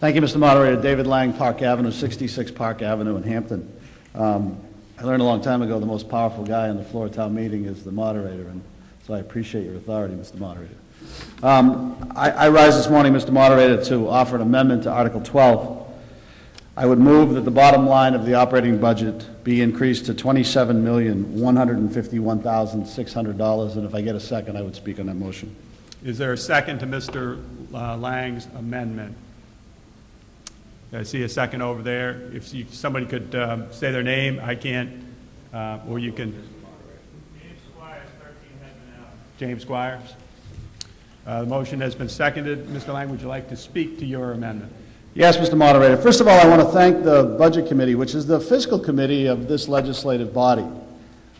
Thank you, Mr. Moderator. David Lang, Park Avenue, 66 Park Avenue in Hampton. Um, I learned a long time ago the most powerful guy on the floor of town meeting is the moderator, and so I appreciate your authority, Mr. Moderator. Um, I I rise this morning, Mr. Moderator, to offer an amendment to Article 12. I would move that the bottom line of the operating budget be increased to $27,151,600, and if I get a second, I would speak on that motion. Is there a second to Mr. uh, Lang's amendment? I see a second over there. If you- somebody could um, say their name, I can't, uh, or you can... James Squires, 13 Hedman James Squires. Uh, The motion has been seconded. Mr. Lang, would you like to speak to your amendment? Yes, Mr. Moderator. First of all, I want to thank the Budget Committee, which is the fiscal committee of this legislative body.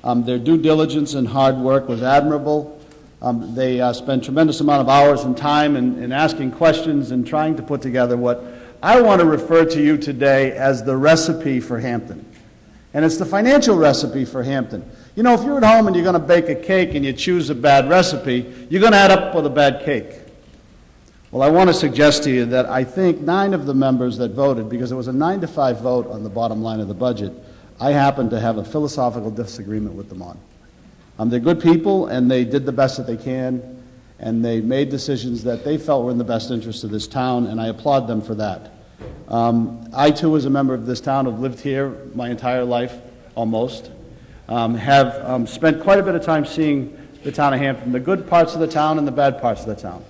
Um, Their due diligence and hard work was admirable. Um, They uh, spent tremendous amount of hours and time in in asking questions and trying to put together what I want to refer to you today as the recipe for Hampton. And it's the financial recipe for Hampton. You know, if you're at home and you're going to bake a cake and you choose a bad recipe, you're going to end up with a bad cake. Well, I want to suggest to you that I think nine of the members that voted, because it was a nine to five vote on the bottom line of the budget, I happen to have a philosophical disagreement with them on. Um, they're good people, and they did the best that they can, and they made decisions that they felt were in the best interest of this town, and I applaud them for that. Um, I, too, as a member of this town, have lived here my entire life, almost, um, have um, spent quite a bit of time seeing the town of Hampton, the good parts of the town and the bad parts of the town.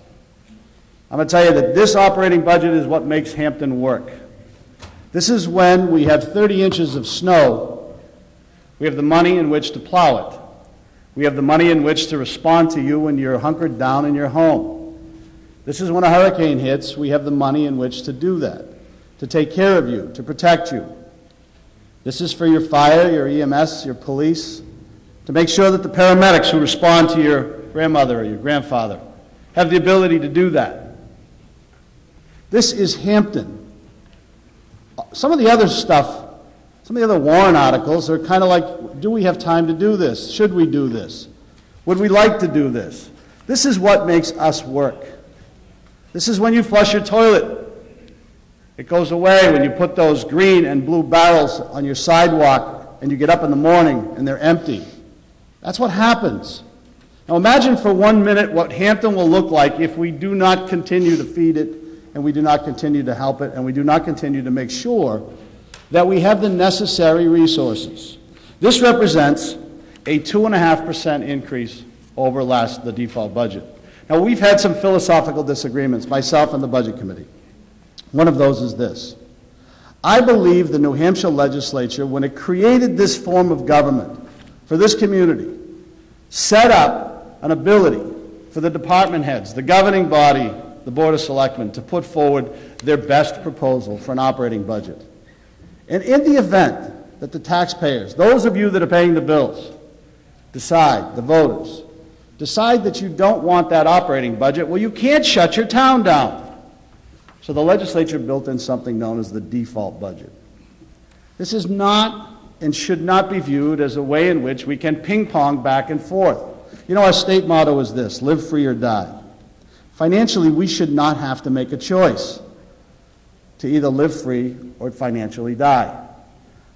I'm going to tell you that this operating budget is what makes Hampton work. This is when we have 30 inches of snow, we have the money in which to plow it. We have the money in which to respond to you when you're hunkered down in your home. This is when a hurricane hits, we have the money in which to do that, to take care of you, to protect you. This is for your fire, your EMS, your police, to make sure that the paramedics who respond to your grandmother or your grandfather have the ability to do that. This is Hampton. Some of the other stuff, some of the other warrant articles are kind of like, do we have time to do this? Should we do this? Would we like to do this? This is what makes us work. This is when you flush your toilet. It goes away when you put those green and blue barrels on your sidewalk and you get up in the morning and they're empty. That's what happens. Now imagine for one minute what Hampton will look like if we do not continue to feed it and we do not continue to help it and we do not continue to make sure that we have the necessary resources. This represents a 2.5% increase over last the default budget. Now, we've had some philosophical disagreements, myself and the Budget Committee. One of those is this. I believe the New Hampshire legislature, when it created this form of government for this community, set up an ability for the department heads, the governing body, the Board of Selectmen, to put forward their best proposal for an operating budget. And in the event that the taxpayers, those of you that are paying the bills, decide, the voters, decide that you don't want that operating budget, well, you can't shut your town down. So the legislature built in something known as the default budget. This is not and should not be viewed as a way in which we can ping pong back and forth. You know, our state motto is this live free or die. Financially, we should not have to make a choice to either live free or financially die.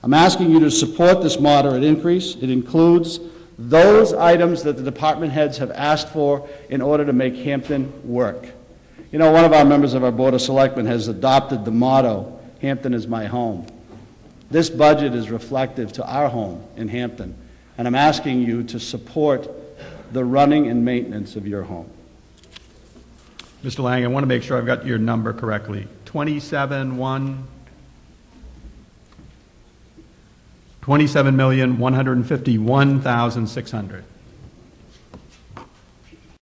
I'm asking you to support this moderate increase. It includes those items that the department heads have asked for in order to make Hampton work. You know, one of our members of our Board of Selectmen has adopted the motto, Hampton is my home. This budget is reflective to our home in Hampton, and I'm asking you to support the running and maintenance of your home. Mr. Lang, I want to make sure I've got your number correctly. 27, 1, 27,151,600.